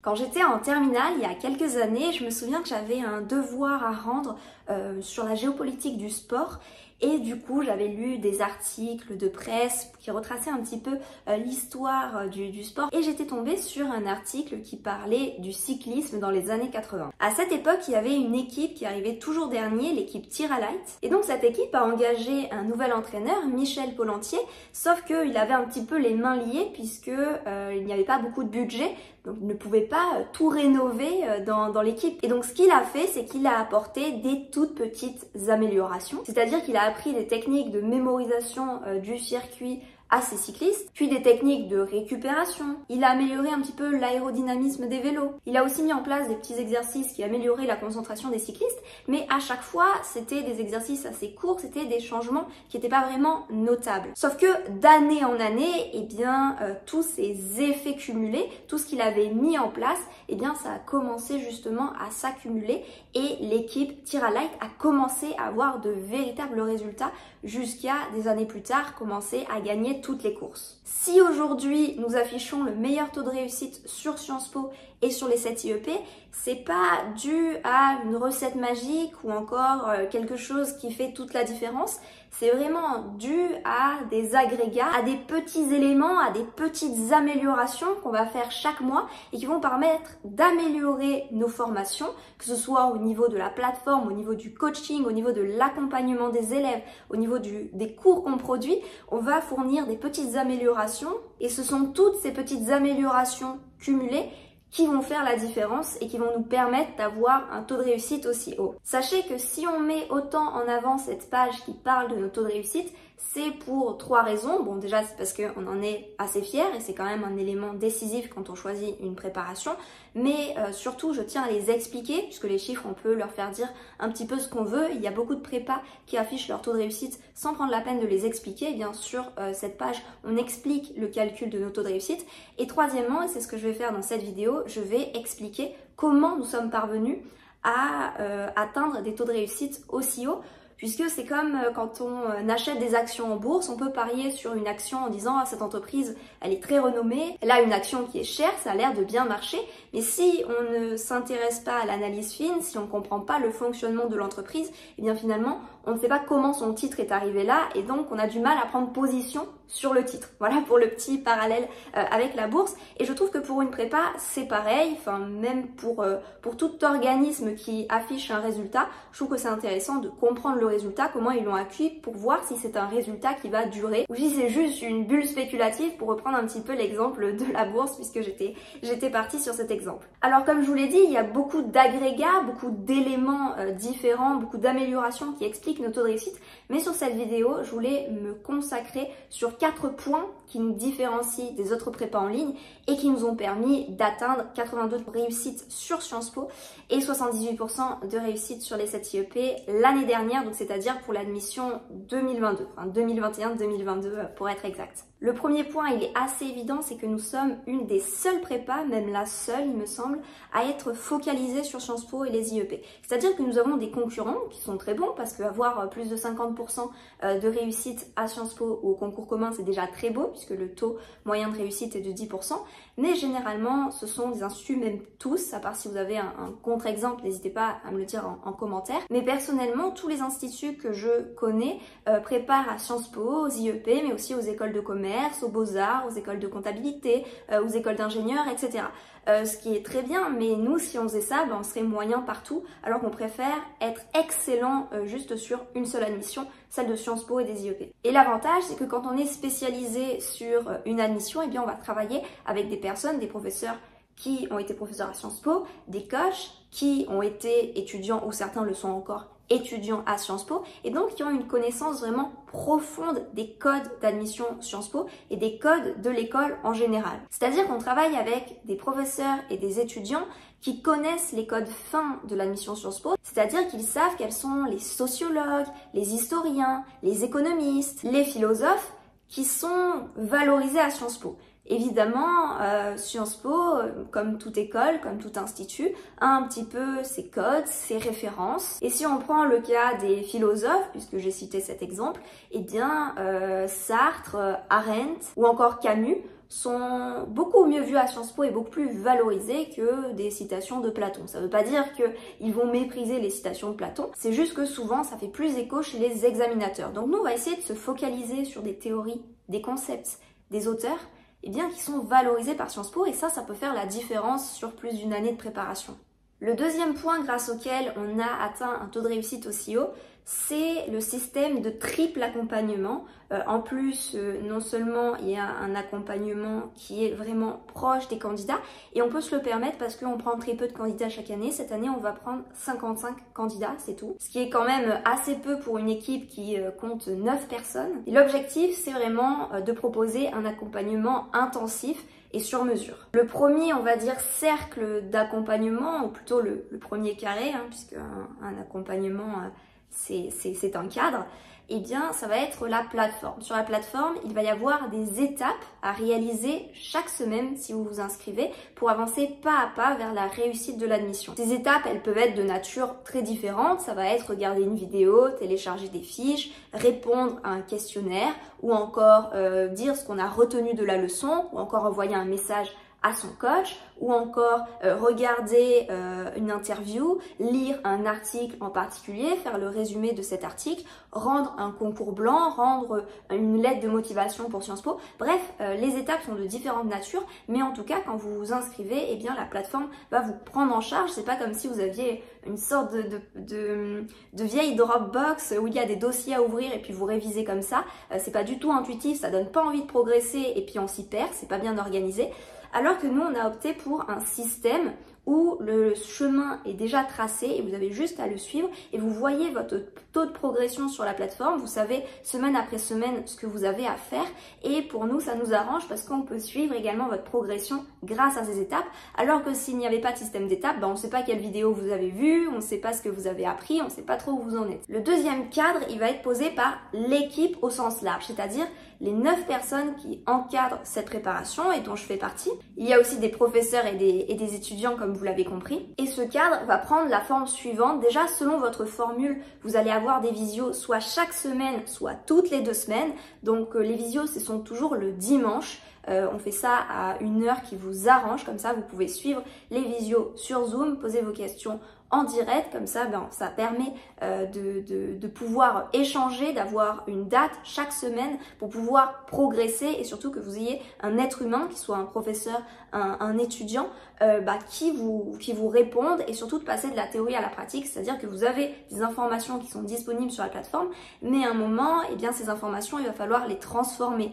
Quand j'étais en terminale, il y a quelques années, je me souviens que j'avais un devoir à rendre euh, sur la géopolitique du sport et du coup, j'avais lu des articles de presse qui retraçaient un petit peu euh, l'histoire euh, du, sport et j'étais tombée sur un article qui parlait du cyclisme dans les années 80. À cette époque, il y avait une équipe qui arrivait toujours dernier, l'équipe Tira Light. Et donc cette équipe a engagé un nouvel entraîneur, Michel Polentier, sauf qu'il avait un petit peu les mains liées puisque euh, il n'y avait pas beaucoup de budget, donc il ne pouvait pas tout rénover dans l'équipe. Et donc ce qu'il a fait, c'est qu'il a apporté des toutes petites améliorations, c'est-à-dire qu'il a appris des techniques de mémorisation euh, du circuit à ses cyclistes, puis des techniques de récupération. Il a amélioré un petit peu l'aérodynamisme des vélos. Il a aussi mis en place des petits exercices qui amélioraient la concentration des cyclistes, mais à chaque fois, c'était des exercices assez courts, c'était des changements qui n'étaient pas vraiment notables. Sauf que d'année en année, eh bien, euh, tous ces effets cumulés, tout ce qu'il avait mis en place, eh bien, ça a commencé justement à s'accumuler et l'équipe Tira Light a commencé à avoir de véritables résultats jusqu'à des années plus tard commencer à gagner toutes les courses. Si aujourd'hui nous affichons le meilleur taux de réussite sur Sciences Po et sur les 7 IEP, c'est pas dû à une recette magique ou encore euh, quelque chose qui fait toute la différence. C'est vraiment dû à des agrégats, à des petits éléments, à des petites améliorations qu'on va faire chaque mois et qui vont permettre d'améliorer nos formations, que ce soit au niveau de la plateforme, au niveau du coaching, au niveau de l'accompagnement des élèves, au niveau du, des cours qu'on produit. On va fournir des petites améliorations et ce sont toutes ces petites améliorations cumulées qui vont faire la différence et qui vont nous permettre d'avoir un taux de réussite aussi haut. Sachez que si on met autant en avant cette page qui parle de nos taux de réussite, c'est pour trois raisons. Bon, déjà, c'est parce qu'on en est assez fier et c'est quand même un élément décisif quand on choisit une préparation. Mais euh, surtout, je tiens à les expliquer, puisque les chiffres, on peut leur faire dire un petit peu ce qu'on veut. Il y a beaucoup de prépas qui affichent leur taux de réussite sans prendre la peine de les expliquer. Et bien sûr, euh, cette page, on explique le calcul de nos taux de réussite. Et troisièmement, et c'est ce que je vais faire dans cette vidéo, je vais expliquer comment nous sommes parvenus à euh, atteindre des taux de réussite aussi hauts puisque c'est comme euh, quand on euh, achète des actions en bourse, on peut parier sur une action en disant ah, cette entreprise, elle est très renommée, elle a une action qui est chère, ça a l'air de bien marcher, mais si on ne s'intéresse pas à l'analyse fine, si on ne comprend pas le fonctionnement de l'entreprise, eh bien finalement, on ne sait pas comment son titre est arrivé là et donc on a du mal à prendre position sur le titre. Voilà pour le petit parallèle euh, avec la bourse. Et je trouve que pour une prépa, c'est pareil. Enfin, même pour, euh, pour tout organisme qui affiche un résultat, je trouve que c'est intéressant de comprendre le résultat, comment ils l'ont acquis pour voir si c'est un résultat qui va durer ou si c'est juste une bulle spéculative pour reprendre un petit peu l'exemple de la bourse puisque j'étais j'étais partie sur cet exemple. Alors comme je vous l'ai dit, il y a beaucoup d'agrégats, beaucoup d'éléments euh, différents, beaucoup d'améliorations qui expliquent nos taux de réussite, mais sur cette vidéo, je voulais me consacrer sur quatre points qui nous différencient des autres prépas en ligne et qui nous ont permis d'atteindre 82 réussites sur Sciences Po et 78% de réussite sur les 7 IEP l'année dernière, donc c'est-à-dire pour l'admission 2022, enfin 2021-2022 pour être exact. Le premier point, il est assez évident, c'est que nous sommes une des seules prépas, même la seule, il me semble, à être focalisée sur Sciences Po et les IEP. C'est-à-dire que nous avons des concurrents qui sont très bons, parce qu'avoir plus de 50% euh, de réussite à Sciences Po ou au concours commun, c'est déjà très beau, puisque le taux moyen de réussite est de 10%. Mais généralement, ce sont des instituts, même tous, à part si vous avez un, contre-exemple, n'hésitez pas à me le dire en, commentaire. Mais personnellement, tous les instituts que je connais euh, préparent à Sciences Po, aux IEP, mais aussi aux écoles de commerce aux beaux-arts, aux écoles de comptabilité, euh, aux écoles d'ingénieurs, etc. Euh, ce qui est très bien, mais nous, si on faisait ça, ben, on serait moyen partout, alors qu'on préfère être excellent euh, juste sur une seule admission, celle de Sciences Po et des IEP. Et l'avantage, c'est que quand on est spécialisé sur une admission, eh on va travailler avec des personnes, des professeurs qui ont été professeurs à Sciences Po, des coachs qui ont été étudiants ou certains le sont encore étudiants à Sciences Po et donc qui ont une connaissance vraiment profonde des codes d'admission Sciences Po et des codes de l'école en général. C'est-à-dire qu'on travaille avec des professeurs et des étudiants qui connaissent les codes fins de l'admission Sciences Po, c'est-à-dire qu'ils savent quels sont les sociologues, les historiens, les économistes, les philosophes qui sont valorisés à Sciences Po. Évidemment, euh, Sciences Po, euh, comme toute école, comme tout institut, a un petit peu ses codes, ses références. Et si on prend le cas des philosophes, puisque j'ai cité cet exemple, eh bien, euh, Sartre, Arendt ou encore Camus sont beaucoup mieux vues à Sciences Po et beaucoup plus valorisées que des citations de Platon. Ça ne veut pas dire qu'ils vont mépriser les citations de Platon, c'est juste que souvent ça fait plus écho chez les examinateurs. Donc nous, on va essayer de se focaliser sur des théories, des concepts, des auteurs, eh bien, qui sont valorisés par Sciences Po, et ça, ça peut faire la différence sur plus d'une année de préparation. Le deuxième point grâce auquel on a atteint un taux de réussite aussi haut, c'est le système de triple accompagnement. Euh, en plus, euh, non seulement il y a un accompagnement qui est vraiment proche des candidats, et on peut se le permettre parce qu'on prend très peu de candidats chaque année. Cette année, on va prendre 55 candidats, c'est tout. Ce qui est quand même assez peu pour une équipe qui euh, compte 9 personnes. l'objectif, c'est vraiment de proposer un accompagnement intensif et sur mesure. Le premier, on va dire, cercle d'accompagnement, ou plutôt le, premier carré, hein, puisque un, accompagnement, c'est un cadre, eh bien, ça va être la plateforme. Sur la plateforme, il va y avoir des étapes à réaliser chaque semaine si vous vous inscrivez pour avancer pas à pas vers la réussite de l'admission. Ces étapes, elles peuvent être de nature très différente. Ça va être regarder une vidéo, télécharger des fiches, répondre à un questionnaire ou encore euh, dire ce qu'on a retenu de la leçon ou encore envoyer un message à son coach ou encore euh, regarder euh, une interview, lire un article en particulier, faire le résumé de cet article, rendre un concours blanc, rendre une lettre de motivation pour Sciences Po. Bref, euh, les étapes sont de différentes natures, mais en tout cas, quand vous vous inscrivez, eh bien la plateforme va vous prendre en charge. C'est pas comme si vous aviez une sorte de, de, de, de, vieille Dropbox où il y a des dossiers à ouvrir et puis vous révisez comme ça. c'est pas du tout intuitif, ça donne pas envie de progresser et puis on s'y perd, c'est pas bien organisé alors que nous, on a opté pour un système où le chemin est déjà tracé et vous avez juste à le suivre et vous voyez votre taux de progression sur la plateforme, vous savez semaine après semaine ce que vous avez à faire et pour nous ça nous arrange parce qu'on peut suivre également votre progression grâce à ces étapes alors que s'il n'y avait pas de système d'étapes, ben on ne sait pas quelle vidéo vous avez vue, on ne sait pas ce que vous avez appris, on ne sait pas trop où vous en êtes. Le deuxième cadre, il va être posé par l'équipe au sens large, c'est-à-dire les neuf personnes qui encadrent cette préparation et dont je fais partie. Il y a aussi des professeurs et des, et des étudiants comme vous l'avez compris. Et ce cadre va prendre la forme suivante. Déjà, selon votre formule, vous allez avoir des visios soit chaque semaine, soit toutes les deux semaines. Donc euh, les visios, ce sont toujours le dimanche. Euh, on fait ça à une heure qui vous arrange, comme ça vous pouvez suivre les visios sur Zoom, poser vos questions en direct, comme ça ben, ça permet euh, de, pouvoir échanger, d'avoir une date chaque semaine pour pouvoir progresser et surtout que vous ayez un être humain, qui soit un professeur, un, étudiant, euh, bah, qui, vous, qui vous répondent et surtout de passer de la théorie à la pratique, c'est-à-dire que vous avez des informations qui sont disponibles sur la plateforme, mais à un moment, eh bien, ces informations, il va falloir les transformer.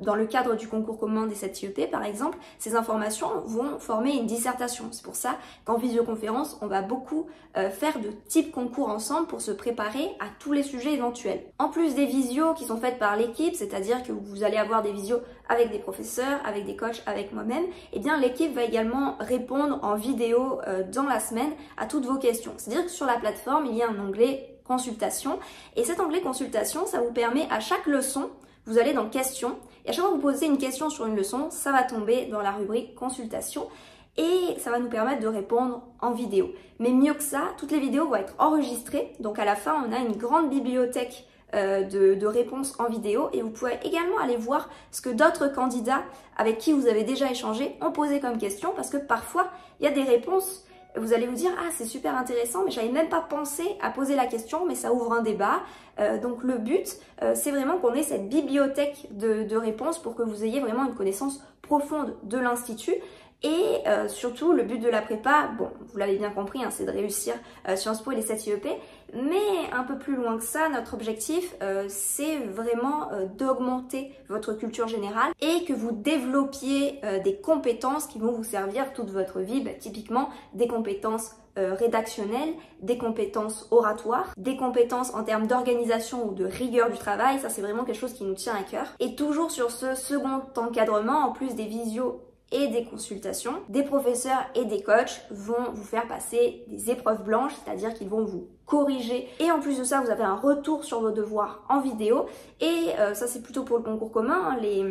Dans le cadre du concours commun des 7 IEP, par exemple, ces informations vont former une dissertation. C'est pour ça qu'en visioconférence, on va beaucoup euh, faire de types concours ensemble pour se préparer à tous les sujets éventuels. En plus des visios qui sont faites par l'équipe, c'est-à-dire que vous allez avoir des visios avec des professeurs, avec des coachs, avec moi-même, eh bien l'équipe va également répondre en vidéo euh, dans la semaine à toutes vos questions. C'est-à-dire que sur la plateforme, il y a un onglet consultation et cet onglet consultation, ça vous permet à chaque leçon, vous allez dans questions et à chaque fois que vous posez une question sur une leçon, ça va tomber dans la rubrique consultation et ça va nous permettre de répondre en vidéo. Mais mieux que ça, toutes les vidéos vont être enregistrées. Donc à la fin, on a une grande bibliothèque euh, de, réponses en vidéo et vous pouvez également aller voir ce que d'autres candidats avec qui vous avez déjà échangé ont posé comme question parce que parfois il y a des réponses vous allez vous dire ah c'est super intéressant mais j'avais même pas pensé à poser la question mais ça ouvre un débat. Euh, donc le but euh, c'est vraiment qu'on ait cette bibliothèque de, de, réponses pour que vous ayez vraiment une connaissance profonde de l'institut et euh, surtout, le but de la prépa, bon, vous l'avez bien compris, hein, c'est de réussir euh, Sciences Po et les 7 IEP, mais un peu plus loin que ça, notre objectif, euh, c'est vraiment d'augmenter votre culture générale et que vous développiez des compétences qui vont vous servir toute votre vie, bah, typiquement des compétences rédactionnelles, des compétences oratoires, des compétences en termes d'organisation ou de rigueur du travail, ça c'est vraiment quelque chose qui nous tient à cœur. Et toujours sur ce second encadrement, en plus des visios et des consultations, des professeurs et des coachs vont vous faire passer des épreuves blanches, c'est-à-dire qu'ils vont vous corrigés. Et en plus de ça, vous avez un retour sur vos devoirs en vidéo. Et euh, ça, c'est plutôt pour le concours commun, hein, les,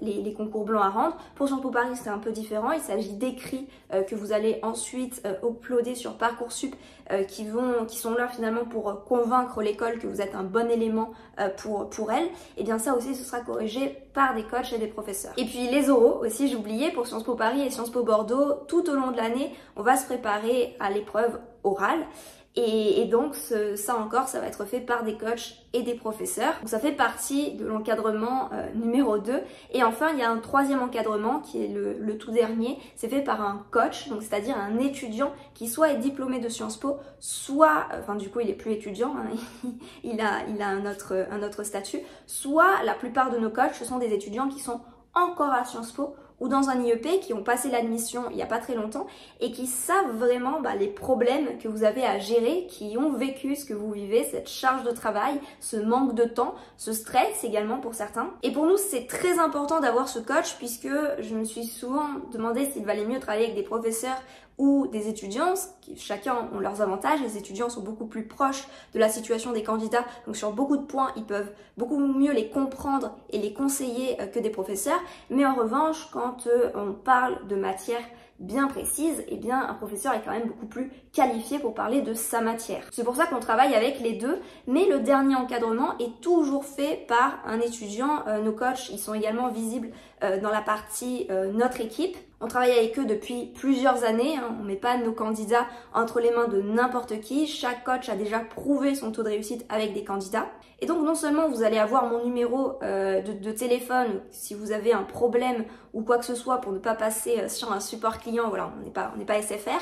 les, concours blancs à rendre. Pour Sciences Po Paris, c'est un peu différent. Il s'agit d'écrits euh, que vous allez ensuite euh, uploader sur Parcoursup qui, vont, qui sont là finalement pour convaincre l'école que vous êtes un bon élément pour, pour elle. Et bien ça aussi, ce sera corrigé par des coachs et des professeurs. Et puis les oraux aussi, j'oubliais, pour Sciences Po Paris et Sciences Po Bordeaux, tout au long de l'année, on va se préparer à l'épreuve orale. Et, donc ça encore, ça va être fait par des coachs et des professeurs. Donc ça fait partie de l'encadrement euh, numéro 2. Et enfin, il y a un troisième encadrement qui est le, tout dernier. C'est fait par un coach, donc c'est-à-dire un étudiant qui soit est diplômé de Sciences Po, soit, enfin du coup il est plus étudiant, hein, il a, il a un, autre, un autre statut, soit la plupart de nos coachs, ce sont des étudiants qui sont encore à Sciences Po ou dans un IEP qui ont passé l'admission il n'y a pas très longtemps et qui savent vraiment bah, les problèmes que vous avez à gérer, qui ont vécu ce que vous vivez, cette charge de travail, ce manque de temps, ce stress également pour certains. Et pour nous, c'est très important d'avoir ce coach puisque je me suis souvent demandé s'il valait mieux travailler avec des professeurs ou des étudiants, chacun ont leurs avantages. Les étudiants sont beaucoup plus proches de la situation des candidats, donc sur beaucoup de points, ils peuvent beaucoup mieux les comprendre et les conseiller euh, que des professeurs. Mais en revanche, quand euh, on parle de matière bien précise, eh bien un professeur est quand même beaucoup plus qualifié pour parler de sa matière. C'est pour ça qu'on travaille avec les deux, mais le dernier encadrement est toujours fait par un étudiant. Euh, nos coachs, ils sont également visibles euh, dans la partie euh, notre équipe. On travaille avec eux depuis plusieurs années, hein. on met pas nos candidats entre les mains de n'importe qui, chaque coach a déjà prouvé son taux de réussite avec des candidats. Et donc non seulement vous allez avoir mon numéro euh, de, téléphone si vous avez un problème ou quoi que ce soit pour ne pas passer euh, sur un support client, voilà, on n'est pas, on pas SFR,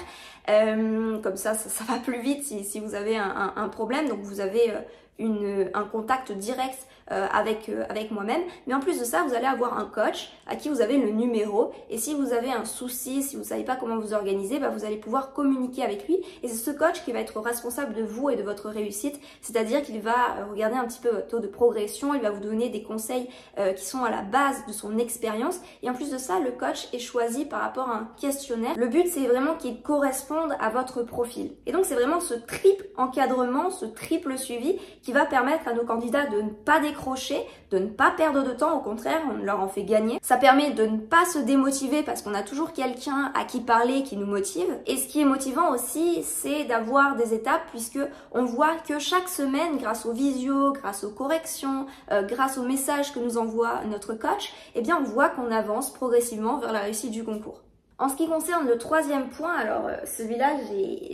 euh, comme ça, ça, va plus vite si, si vous avez un, un, problème, donc vous avez une, un contact direct euh, avec, euh, avec moi-même. Mais en plus de ça, vous allez avoir un coach à qui vous avez le numéro. Et si vous avez un souci, si vous ne savez pas comment vous organiser, bah, vous allez pouvoir communiquer avec lui. Et c'est ce coach qui va être responsable de vous et de votre réussite. C'est-à-dire qu'il va euh, regarder un petit peu votre taux de progression, il va vous donner des conseils qui sont à la base de son expérience. Et en plus de ça, le coach est choisi par rapport à un questionnaire. Le but, c'est vraiment qu'il corresponde à votre profil. Et donc, c'est vraiment ce triple encadrement, ce triple suivi qui va permettre à nos candidats de ne pas décrocher de ne pas perdre de temps, au contraire, on leur en fait gagner. Ça permet de ne pas se démotiver parce qu'on a toujours quelqu'un à qui parler qui nous motive. Et ce qui est motivant aussi, c'est d'avoir des étapes puisque on voit que chaque semaine, grâce aux visios, grâce aux corrections, euh, grâce aux messages que nous envoie notre coach, eh bien on voit qu'on avance progressivement vers la réussite du concours. En ce qui concerne le troisième point, alors euh, celui-là,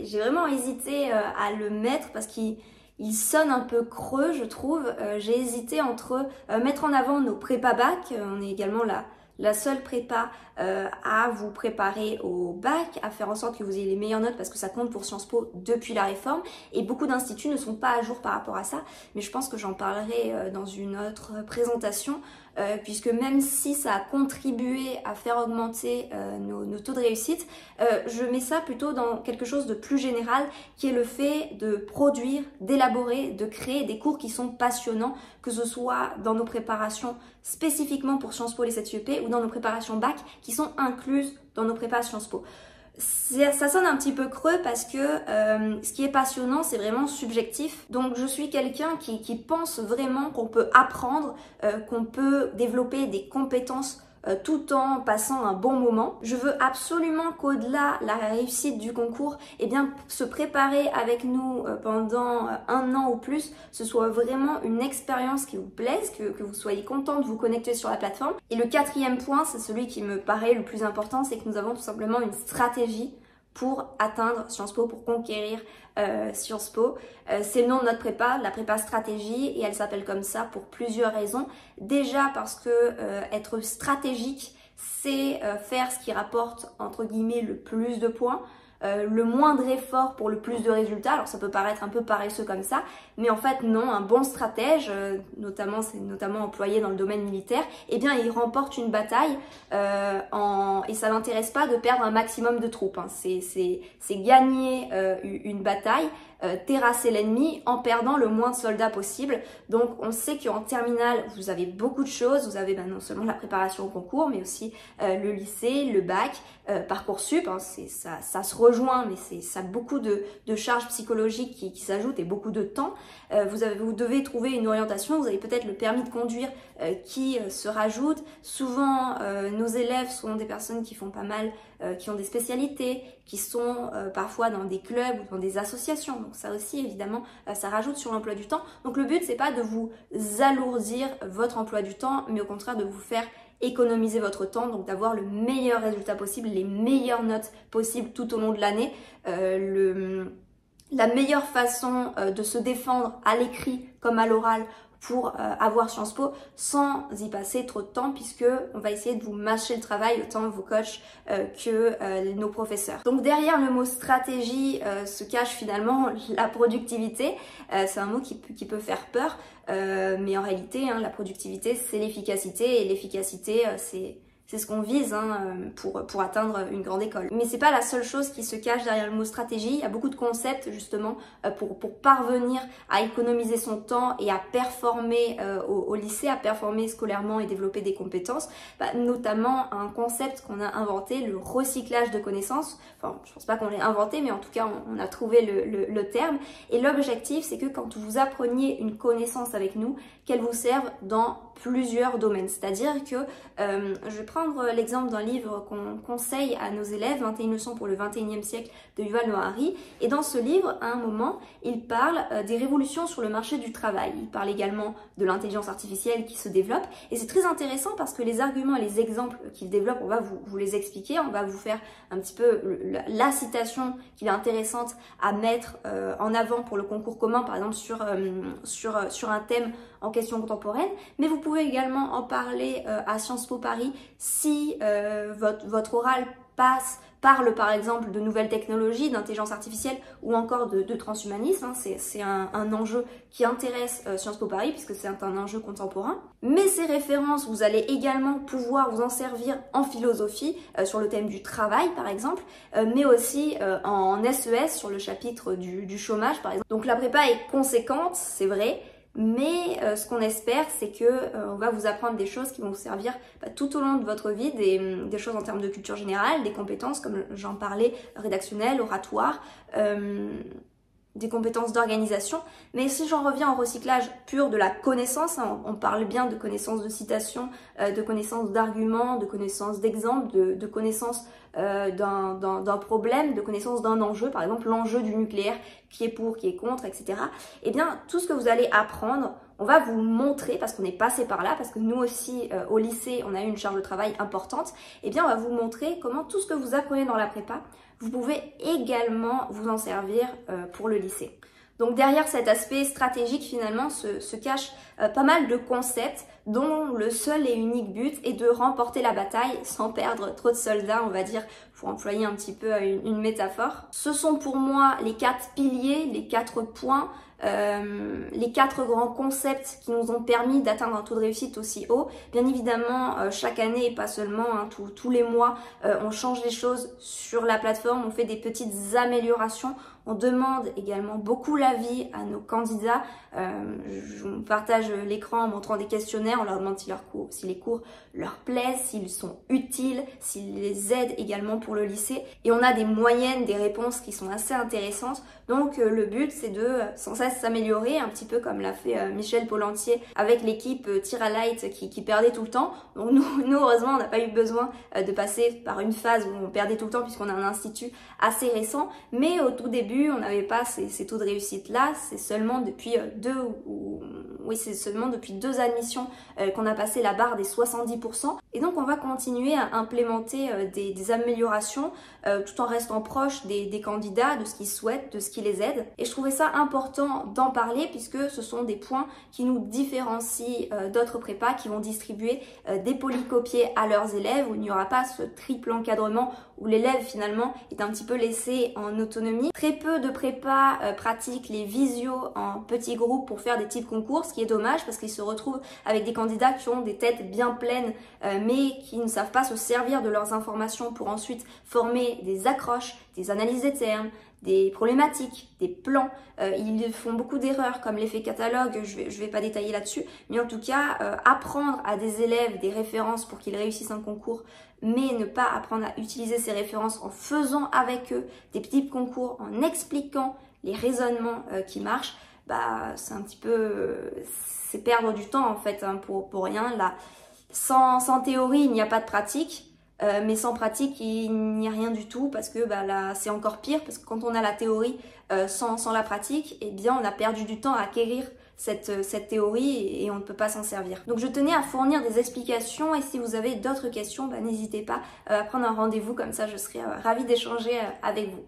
j'ai vraiment hésité euh, à le mettre parce qu'il il sonne un peu creux, je trouve. Euh, j'ai hésité entre euh, mettre en avant nos prépa bac, euh, on est également la, la seule prépa à vous préparer au bac, à faire en sorte que vous ayez les meilleures notes parce que ça compte pour Sciences Po depuis la réforme. Et beaucoup d'instituts ne sont pas à jour par rapport à ça, mais je pense que j'en parlerai dans une autre présentation. Euh, puisque même si ça a contribué à faire augmenter euh, nos, taux de réussite, euh, je mets ça plutôt dans quelque chose de plus général, qui est le fait de produire, d'élaborer, de créer des cours qui sont passionnants, que ce soit dans nos préparations spécifiquement pour Sciences Po les 7 UP ou dans nos préparations bac qui sont incluses dans nos préparations Sciences Po ça sonne un petit peu creux parce que euh, ce qui est passionnant, c'est vraiment subjectif. Donc je suis quelqu'un qui, qui, pense vraiment qu'on peut apprendre, euh, qu'on peut développer des compétences euh, tout en passant un bon moment. Je veux absolument qu'au-delà la réussite du concours, eh bien, se préparer avec nous euh, pendant euh, un an ou plus, ce soit vraiment une expérience qui vous plaise, que, que vous soyez content de vous connecter sur la plateforme. Et le quatrième point, c'est celui qui me paraît le plus important, c'est que nous avons tout simplement une stratégie pour atteindre Sciences Po, pour conquérir euh, Sciences Po. Euh, c'est le nom de notre prépa, la prépa stratégie, et elle s'appelle comme ça pour plusieurs raisons. Déjà parce que euh, être stratégique, c'est euh, faire ce qui rapporte entre guillemets le plus de points. Euh, le moindre effort pour le plus de résultats. Alors ça peut paraître un peu paresseux comme ça, mais en fait non, un bon stratège, euh, notamment c'est notamment employé dans le domaine militaire, eh bien il remporte une bataille euh, en... et ça l'intéresse pas de perdre un maximum de troupes. Hein. C'est gagner une bataille euh, terrasser l'ennemi en perdant le moins de soldats possible. Donc on sait qu'en terminale, vous avez beaucoup de choses. Vous avez ben, non seulement la préparation au concours, mais aussi euh, le lycée, le bac, euh, Parcoursup. Hein, ça, ça se rejoint mais ça a beaucoup de, de charges psychologiques qui, qui s'ajoutent et beaucoup de temps. Euh, vous, avez, vous devez trouver une orientation, vous avez peut-être le permis de conduire euh, qui euh, se rajoute. Souvent, nos élèves sont des personnes qui font pas mal, qui ont des spécialités, qui sont parfois dans des clubs ou dans des associations. Donc ça aussi, évidemment, ça rajoute sur l'emploi du temps. Donc le but, c'est pas de vous alourdir votre emploi du temps, mais au contraire de vous faire économiser votre temps, donc d'avoir le meilleur résultat possible, les meilleures notes possibles tout au long de l'année. Euh, la meilleure façon euh, de se défendre à l'écrit comme à l'oral pour euh, avoir Sciences Po sans y passer trop de temps puisque on va essayer de vous mâcher le travail autant vos coachs euh, que euh, nos professeurs. Donc derrière le mot stratégie se cache finalement la productivité. c'est un mot qui, qui, peut faire peur, mais en réalité hein, la productivité c'est l'efficacité et l'efficacité c'est c'est ce qu'on vise hein, euh, pour, atteindre une grande école. Mais c'est pas la seule chose qui se cache derrière le mot stratégie. Il y a beaucoup de concepts justement euh, pour, pour parvenir à économiser son temps et à performer euh, au, lycée, à performer scolairement et développer des compétences. Bah, notamment un concept qu'on a inventé, le recyclage de connaissances. Enfin, je pense pas qu'on l'ait inventé, mais en tout cas on, a trouvé le, le, le terme. Et l'objectif, c'est que quand vous appreniez une connaissance avec nous, qu'elle vous serve dans plusieurs domaines. C'est-à-dire que je vais prendre l'exemple d'un livre qu'on conseille à nos élèves, 21 leçons pour le 21e siècle de Yuval Noah Harari. Et dans ce livre, à un moment, il parle euh, des révolutions sur le marché du travail. Il parle également de l'intelligence artificielle qui se développe. Et c'est très intéressant parce que les arguments et les exemples qu'il développe, on va vous, les expliquer. On va vous faire un petit peu la citation qu'il est intéressante à mettre euh, en avant pour le concours commun, par exemple sur, euh, sur, sur un thème en question contemporaine. Mais vous pouvez également en parler à Sciences Po Paris si euh, votre, oral passe parle par exemple de nouvelles technologies, d'intelligence artificielle ou encore de, transhumanisme. Hein. C'est un, enjeu qui intéresse euh, Sciences Po Paris puisque c'est un enjeu contemporain. Mais ces références, vous allez également pouvoir vous en servir en philosophie euh, sur le thème du travail par exemple, mais aussi en SES e sur le chapitre du, du chômage par exemple. Donc la prépa est conséquente, c'est vrai, mais euh, ce qu'on espère, c'est que euh, on va vous apprendre des choses qui vont vous servir bah, tout au long de votre vie, des, hum, des, choses en termes de culture générale, des compétences, comme j'en parlais, rédactionnelles, oratoires, euh, des compétences d'organisation. Mais si j'en reviens au recyclage pur de la connaissance, hein, on, parle bien de connaissances de citation, euh, de connaissances d'arguments, de connaissances d'exemples, de, connaissances euh, d'un problème, de connaissance d'un enjeu, par exemple l'enjeu du nucléaire, qui est pour, qui est contre, etc. Eh bien, tout ce que vous allez apprendre, on va vous montrer, parce qu'on est passé par là, parce que nous aussi, euh, au lycée, on a eu une charge de travail importante, eh bien, on va vous montrer comment tout ce que vous apprenez dans la prépa, vous pouvez également vous en servir euh, pour le lycée. Donc derrière cet aspect stratégique finalement se, se cache euh, pas mal de concepts dont le seul et unique but est de remporter la bataille sans perdre trop de soldats, on va dire, pour employer un petit peu une métaphore. Ce sont pour moi les quatre piliers, les quatre points euh, les quatre grands concepts qui nous ont permis d'atteindre un taux de réussite aussi haut. Bien évidemment, euh, chaque année et pas seulement, hein, tous les mois, euh, on change les choses sur la plateforme, on fait des petites améliorations. On demande également beaucoup l'avis à nos candidats. je partage l'écran en montrant des questionnaires, on leur demande si, les cours leur plaisent, s'ils sont utiles, s'ils les aident également pour le lycée. Et on a des moyennes, des réponses qui sont assez intéressantes. Donc le but c'est de sans cesse s'améliorer, un petit peu comme l'a fait euh, Michel Polantier avec l'équipe euh, Tira Light qui, perdait tout le temps. Donc nous, nous heureusement, on n'a pas eu besoin euh, de passer par une phase où on perdait tout le temps puisqu'on a un institut assez récent. Mais au tout début, on n'avait pas ces, taux de réussite là. C'est seulement depuis deux ou oui, c'est seulement depuis deux admissions qu'on a passé la barre des 70%. Et donc on va continuer à implémenter des, des, améliorations tout en restant proche des, candidats, de ce qu'ils souhaitent, de ce qui les aide. Et je trouvais ça important d'en parler puisque ce sont des points qui nous différencient euh, d'autres prépas qui vont distribuer euh, des polycopiés à leurs élèves où il n'y aura pas ce triple encadrement où l'élève finalement est un petit peu laissé en autonomie. Très peu de prépas euh, pratiquent les visios en petits groupes pour faire des types concours, ce qui est dommage parce qu'ils se retrouvent avec des candidats qui ont des têtes bien pleines mais qui ne savent pas se servir de leurs informations pour ensuite former des accroches, des analyses des termes, des problématiques, des plans. Euh, ils font beaucoup d'erreurs comme l'effet catalogue, je vais, vais pas détailler là-dessus, mais en tout cas, euh, apprendre à des élèves des références pour qu'ils réussissent un concours, mais ne pas apprendre à utiliser ces références en faisant avec eux des petits concours, en expliquant les raisonnements euh, qui marchent, bah c'est un petit peu, c'est perdre du temps en fait hein, pour, pour rien. Là, sans, sans théorie, il n'y a pas de pratique. Euh, mais sans pratique, il n'y a rien du tout parce que bah, là, c'est encore pire parce que quand on a la théorie euh, sans, sans, la pratique, eh bien, on a perdu du temps à acquérir cette, euh, cette théorie et, on ne peut pas s'en servir. Donc, je tenais à fournir des explications et si vous avez d'autres questions, bah, n'hésitez pas à prendre un rendez-vous comme ça, je serai ravie d'échanger avec vous.